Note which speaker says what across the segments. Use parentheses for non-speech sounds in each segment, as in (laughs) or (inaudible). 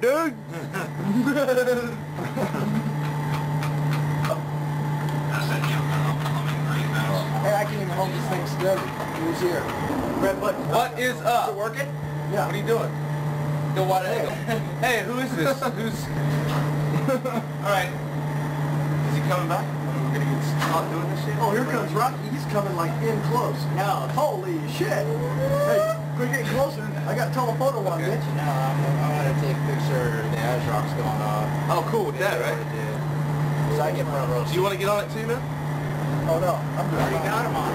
Speaker 1: dude.
Speaker 2: Hey, I can't even hold this thing steady. Who's here? Red button.
Speaker 1: What is up?
Speaker 2: Is it working?
Speaker 1: Yeah.
Speaker 2: What are you doing?
Speaker 1: The what (laughs) angle? hey, who is this? Who's...
Speaker 2: Alright. Is he coming back? We're gonna get doing this shit? Oh, here comes Rocky. He's coming like in close. Now, Holy shit. Hey, quick get closer. I got telephoto on,
Speaker 1: Okay.
Speaker 2: bitch.
Speaker 3: No, I'm, I want to take a picture of the ASROC's going off.
Speaker 1: Oh, cool with that, right?
Speaker 3: So I get front row
Speaker 1: Do you want to get on it too, man?
Speaker 2: Oh no, I'm doing
Speaker 3: You got him on.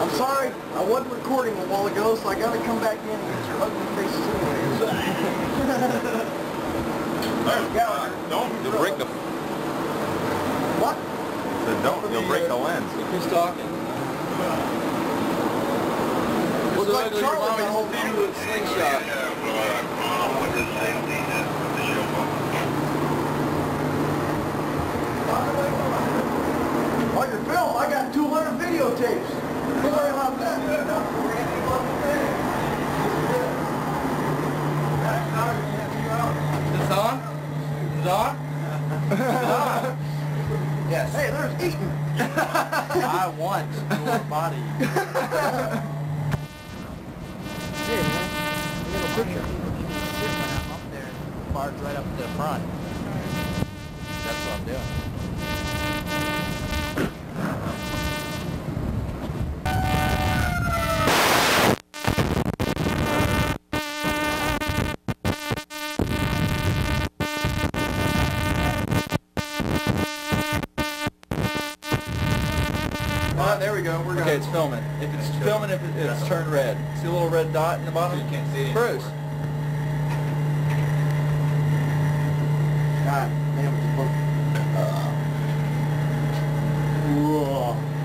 Speaker 2: I'm sorry, I wasn't recording a while ago, so I gotta come back in and get your ugly faces anyways. (laughs)
Speaker 4: Don't, you'll break the,
Speaker 2: What?
Speaker 4: the- don't, you'll break the lens.
Speaker 1: Who's talking?
Speaker 2: Looks
Speaker 1: So
Speaker 2: like Charlie
Speaker 1: your
Speaker 2: got hold
Speaker 1: mommy's
Speaker 2: of
Speaker 1: with slingshot.
Speaker 2: On your film, I got 200 videotapes. Don't worry about that.
Speaker 1: Is this on? Is it on? Is it on?
Speaker 3: Yes.
Speaker 2: Hey, there's Eaton. (laughs)
Speaker 3: I want your body. (laughs)
Speaker 2: Hey, man. A picture.
Speaker 3: Shit, when I'm up there, barge right up to the front. That's what I'm doing.
Speaker 2: Go. We're
Speaker 1: Okay, it's filming. If it's filming, if it- it's turned red. See a little red dot in the bottom?
Speaker 4: You can't see it.
Speaker 1: Bruce.
Speaker 2: God damn it, book.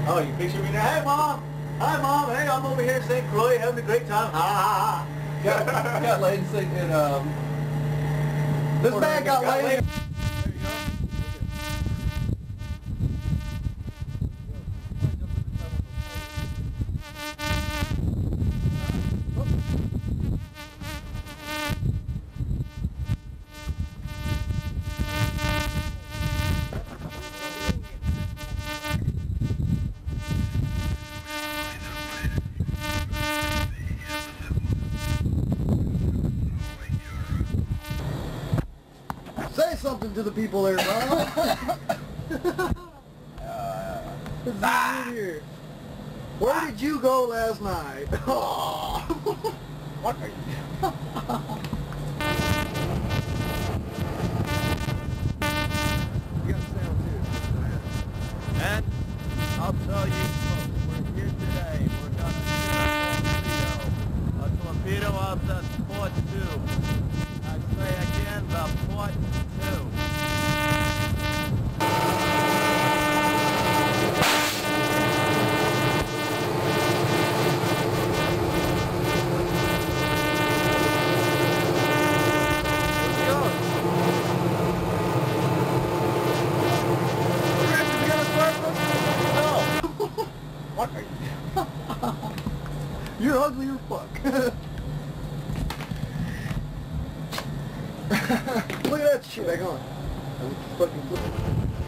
Speaker 2: Oh, you picture me now? Hey, Mom. Hi, Mom. Hey, I'm over here in St. Croix having a great time. Ha, ha, ha.
Speaker 1: Got, got (laughs) laid in, um...
Speaker 2: This man got
Speaker 1: Got
Speaker 2: laid. To the people there, (laughs) is ah. in here. Where ah. did you go last night? (laughs)
Speaker 3: What (laughs) You? (laughs)
Speaker 2: You're ugly as fuck. (laughs) Look at that shit back on. I'm fucking flipping.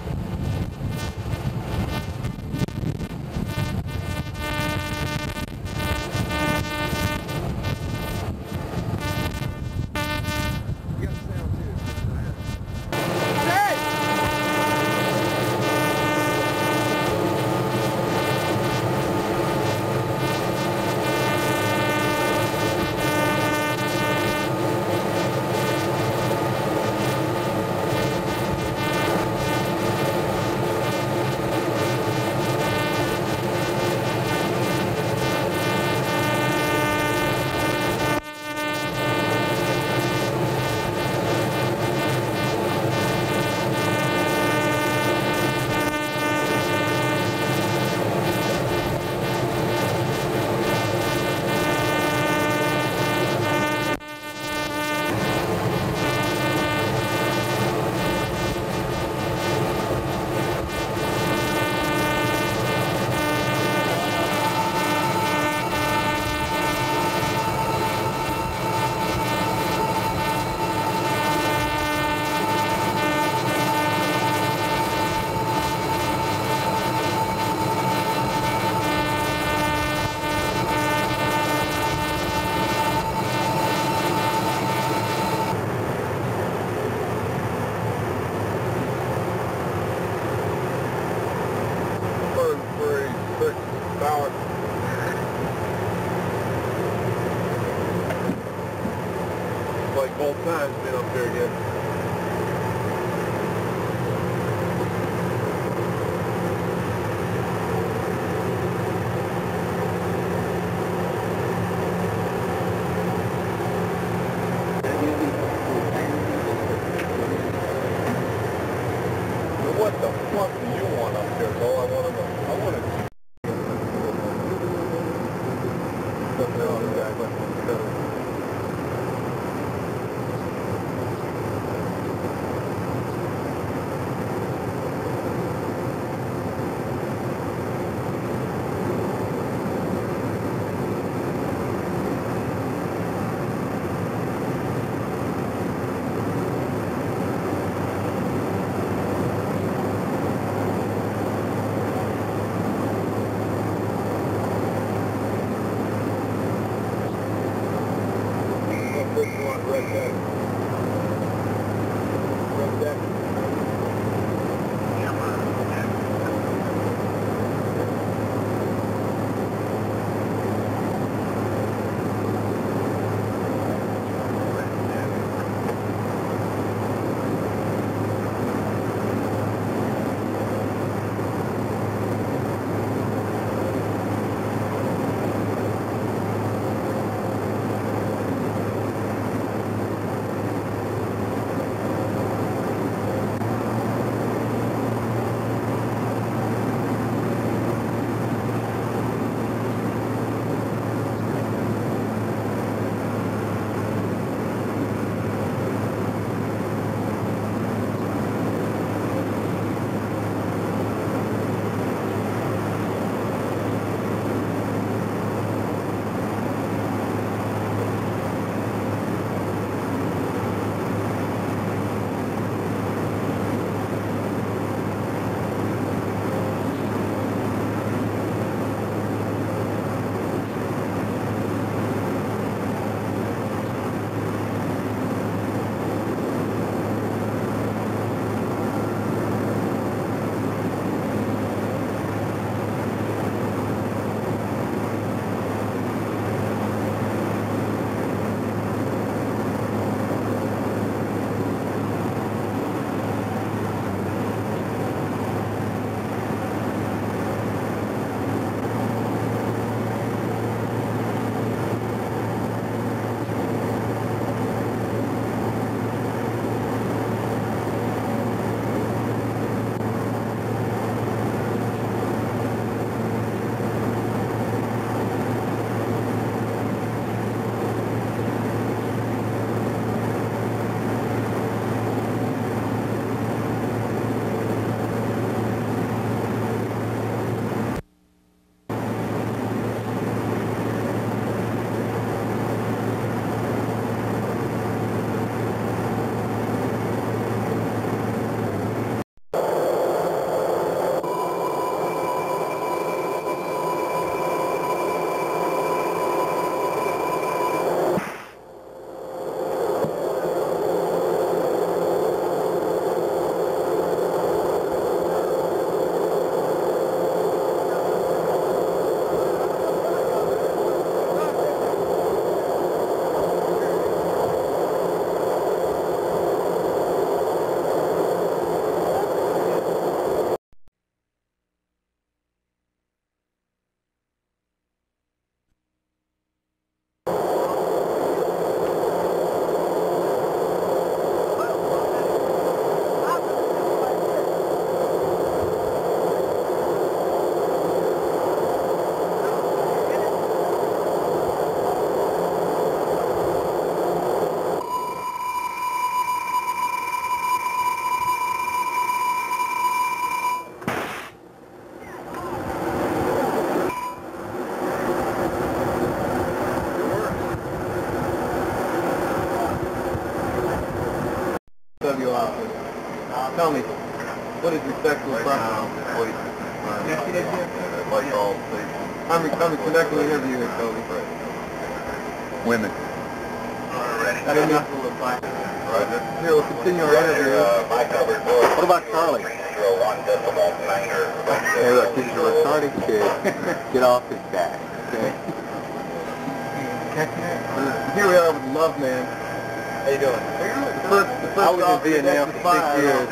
Speaker 4: Thank you. I'm, I'm conducting an interview here, Toby.
Speaker 5: Women.
Speaker 4: That's enough to look like. Here, we'll continue our interview.
Speaker 5: Uh, what about Charlie?
Speaker 4: Hey, look, is a retarded kid. (laughs) Get off his back, okay? (laughs) Here we are with Love Man. How you doing?
Speaker 2: First,
Speaker 4: I was in Vietnam for six years.